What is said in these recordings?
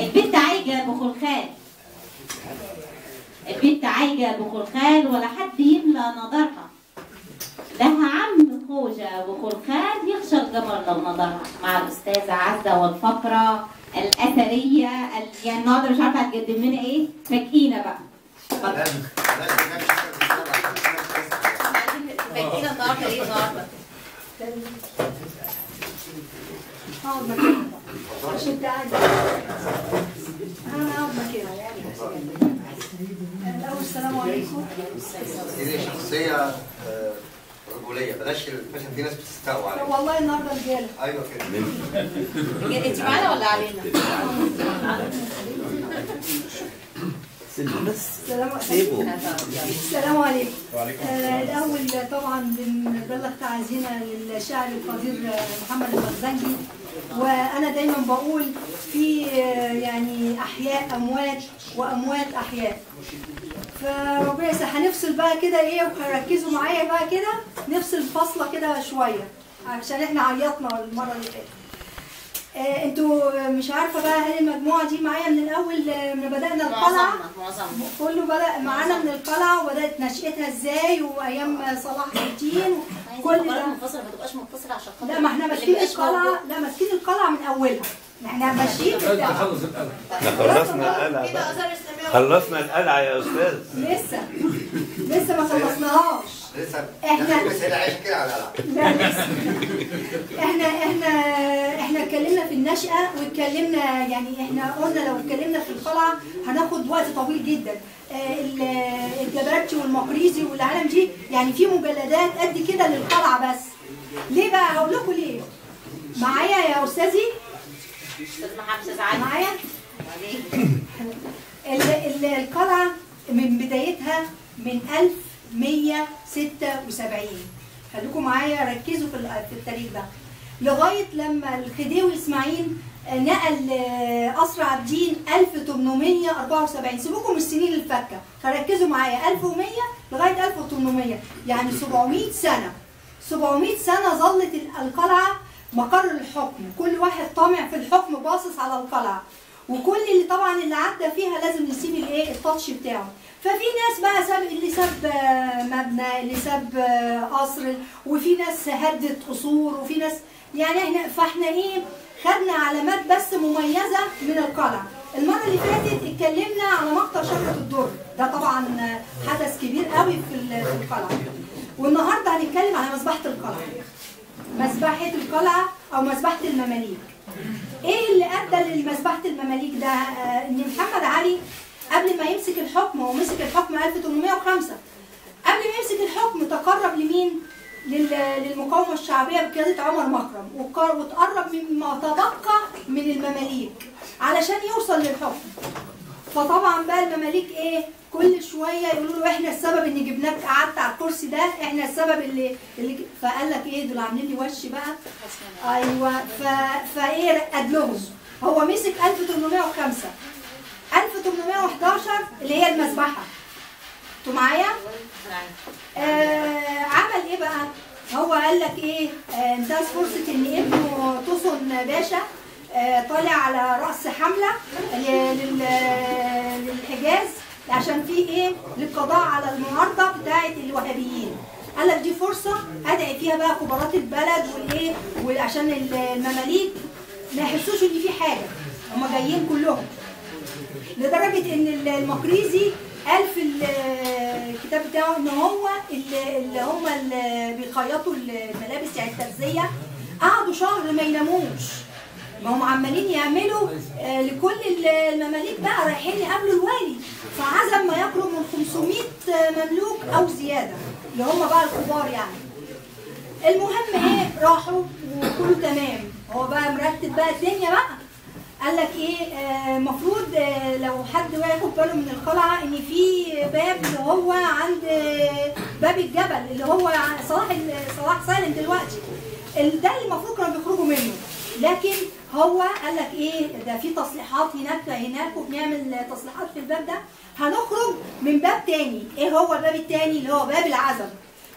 البنت عايجة بخلخال البنت عايجة بخلخال ولا حد يملى نظرها. لها عم خوجة وخلخال يخشى القمر لو نظرها. مع الأستاذة عزة والفقرة الأثرية ال- يعني النهارده مش عارفة هتقدم لنا إيه. فاكينا بقى. فاكينا النهارده. إيه النهارده. السلام عليكم دي شخصية آه، رجولية بلاش عشان في ناس بتستقوى عليها والله النهارده رجاله أيوه كده انت معانا ولا علينا؟ السلام السلام عليكم. آه الأول طبعا بنبلغ تعازينا للشاعر القدير محمد المخزنجي وأنا دايما بقول في آه، يعني أحياء أموات وأموات أحياء. فربنا يسهل. هنفصل بقى كده إيه؟ وركزوا معايا بقى كده. نفصل فاصله كده شوية عشان إحنا عيطنا المرة اللي فاتت. أنتوا مش عارفة بقى هل المجموعة دي معايا من الأول آه، من بدأنا القلعة؟ معظمنا. معظمنا كله بدأ معانا من القلعة وبدأت نشأتها إزاي وأيام صلاح الدين كل ده. منفصلة ما تبقاش متصلة عشان خاطر لا ما إحنا ماسكين القلعة موجود. لا ماسكين القلعة من أولها. إحنا ماشيين الدعوة. إحنا خلصنا إسلامية خلصنا القلعة يا أستاذ. لسه. لسه ما خلصناهاش. لسه. إحنا- بس هي كده على القلعة. لا لسه. إحنا إحنا إحنا اتكلمنا في النشأة واتكلمنا يعني إحنا قلنا لو اتكلمنا في القلعة هناخد وقت طويل جدا. آه، ال- الجبرتي والمقريزي والعالم دي يعني في مجلدات قد كده للقلعة بس. ليه بقى؟ هقول لكم ليه. معايا يا أستاذي؟ معايا؟ القلعة من بدايتها من 1176 خليكم معايا ركزوا في التاريخ ده. لغاية لما الخديوي إسماعيل آه، نقل آه، قصر عابدين 1874 سيبوكم السنين الفكة. فركزوا معايا. 1100 لغاية 1800 يعني 700 سنة. 700 سنة ظلت ال- القلعة مقر الحكم. كل واحد طامع في الحكم باصص على القلعة. وكل اللي طبعا اللي عدى فيها لازم نسيب الإيه؟ التاتش بتاعه. ففي ناس بقى ساب اللي ساب آه، مبنى اللي ساب قصر وفي ناس هدت قصور وفي ناس يعني إحنا فاحنا إيه خدنا علامات بس مميزة من القلعه المرة اللي فاتت اتكلمنا على مقطع شجرة الدر. ده طبعا حدث كبير قوي في ال- في القلعه والنهاردة هنتكلم على مذبحه القلعة. مذبحه القلعة أو مذبحه المماليك. إيه اللي أدى لمذبحه المماليك ده؟ آه، إن محمد علي قبل ما يمسك الحكم هو مسك الحكم 1805 قبل ما يمسك الحكم تقرب لمين؟ للمقاومة الشعبية بقيادة عمر مكرم وتقرب مما تبقى من المماليك علشان يوصل للحكم. فطبعا بقى المماليك إيه كل شوية يقولوا له إحنا السبب ان جبناك قعدت على الكرسي ده إحنا السبب اللي اللي فقال لك إيه دول عاملين لي وش بقى. أيوه ف... فإيه رقد لهم. هو مسك 1805 1811 اللي هي المذبحة. أنتوا معايا؟ آه عمل إيه بقى؟ هو قال لك إيه؟ آه انتهز فرصه إن ابنه تصن باشا آه طالع على رأس حملة لل- للحجاز عشان في إيه؟ للقضاء على المعارضه بتاعه الوهابيين. قال لك دي فرصة أدعي فيها بقى كبارات البلد والإيه؟ وعشان ال- المماليك ما يحسوش إن في حاجة هم جايين كلهم. لدرجة إن المقريزي قال في ال- الكتاب بتاعه إن هو اللي هم اللي بيخيطوا الملابس يعني الترزيه قعدوا شهر ما يناموش. ما هم عمالين يعملوا آه، لكل ال- المماليك بقى رايحين يقابلوا الوالي. فعزم ما يقرب من 500 مملوك أو زيادة اللي هم بقى الكبار يعني. المهم إيه راحوا وكله تمام. هو بقى مرتب بقى الدنيا بقى. قال لك إيه آه، المفروض آه لو حد ياخد باله من القلعة إن في باب اللي هو عند آه، باب الجبل اللي هو صلاح صلاح سالم دلوقتي. ده اللي المفروض كانوا بيخرجوا منه. لكن هو قال لك إيه ده في تصليحات هناك هناك وبنعمل تصليحات في الباب ده. هنخرج من باب تاني. إيه هو الباب التاني؟ اللي هو باب العزب.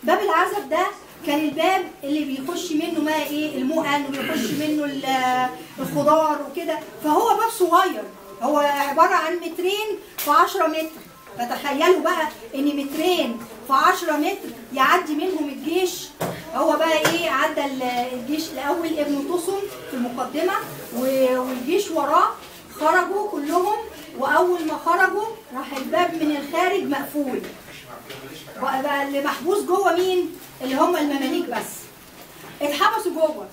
باب العزب ده كان الباب اللي بيخش منه ما إيه المؤن ويخش منه ال- الخضار وكده. فهو باب صغير. هو عبارة عن مترين في 10 متر. فتخيلوا بقى إن مترين في 10 متر يعدي منهم الجيش. هو بقى إيه عدى ال- الجيش الأول ابن طسم في المقدمة والجيش وراه خرجوا كلهم. وأول ما خرجوا راح الباب من الخارج مقفول. بقى اللي محبوس جوه مين؟ اللي هم المماليك بس. اتحبسوا جوه.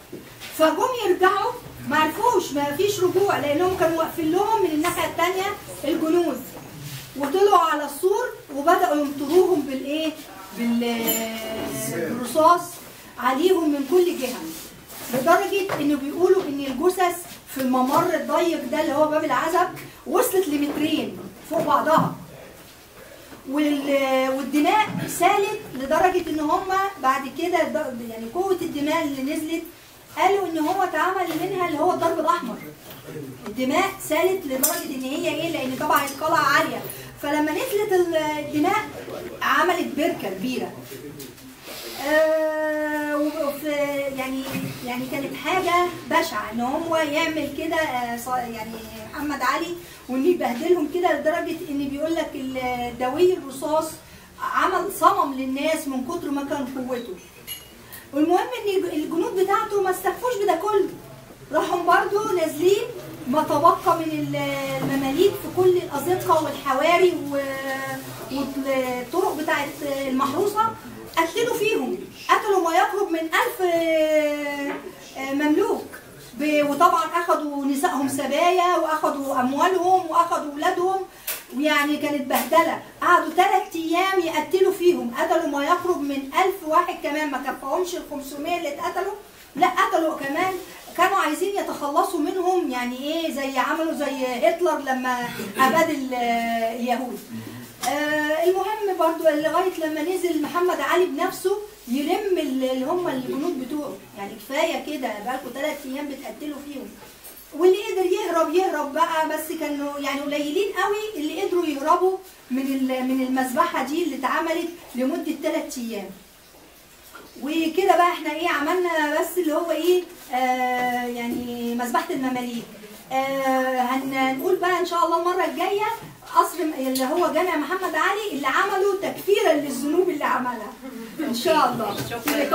فجم يرجعوا ما عرفوش ما فيش رجوع لأنهم كانوا واقفين لهم من الناحية الثانية الجنود. وطلعوا على السور وبدأوا يمطروهم بالإيه؟ بال- بالرصاص عليهم من كل جهة. لدرجة إنه بيقولوا إن الجثث في الممر الضيق ده اللي هو باب العزب وصلت لمترين فوق بعضها. وال- والدماء سالت لدرجة إن هم بعد كده يعني قوة الدماء اللي نزلت قالوا إن هو اتعمل منها اللي هو الضرب الأحمر. الدماء سالت لدرجة إن هي إيه؟ لأن طبعا القلعة عالية. فلما نزلت ال- الدماء عملت بركة كبيرة. آه، وفي يعني يعني كانت حاجة بشعة إن هو يعمل كده آه، يعني محمد علي وإن يبهدلهم كده لدرجة إن بيقول لك ال- دوي الرصاص عمل صمم للناس من كتر ما كان قوته. والمهم إن الجنود بتاعته ما استكفوش بده كله راحوا برضو نازلين ما تبقى من ال- المماليك في كل الأزقة والحواري والطرق بتاعت المحروسة. قتلوا فيهم. قتلوا ما يقرب من ألف آه، مملوك. وطبعا اخذوا نسائهم سبايا واخذوا أموالهم واخذوا أولادهم. ويعني كانت بهدلة. قعدوا ثلاث أيام يقتلوا فيهم. قتلوا ما يقرب من ألف واحد كمان. ما كفاهمش ال 500 اللي اتقتلوا. لا قتلوا كمان. كانوا عايزين يتخلصوا منهم. يعني إيه؟ زي عملوا زي هتلر لما أباد ال- اليهود. آه المهم برضو لغاية لما نزل محمد علي بنفسه يلم اللي هم الجنود بتوعه. يعني كفاية كده. بقالكم ثلاث أيام بتقتلوا فيهم. واللي قدر يهرب يهرب بقى بس كانوا يعني قليلين قوي اللي قدروا يهربوا من من المذبحة دي اللي اتعملت لمدة ثلاث أيام. وكده بقى إحنا إيه عملنا بس اللي هو إيه آه يعني مذبحة المماليك. آه هنقول بقى إن شاء الله المرة الجاية قصر اللي هو جامع محمد علي اللي عملوا تكفيرا للذنوب اللي عملها. إن شاء الله. في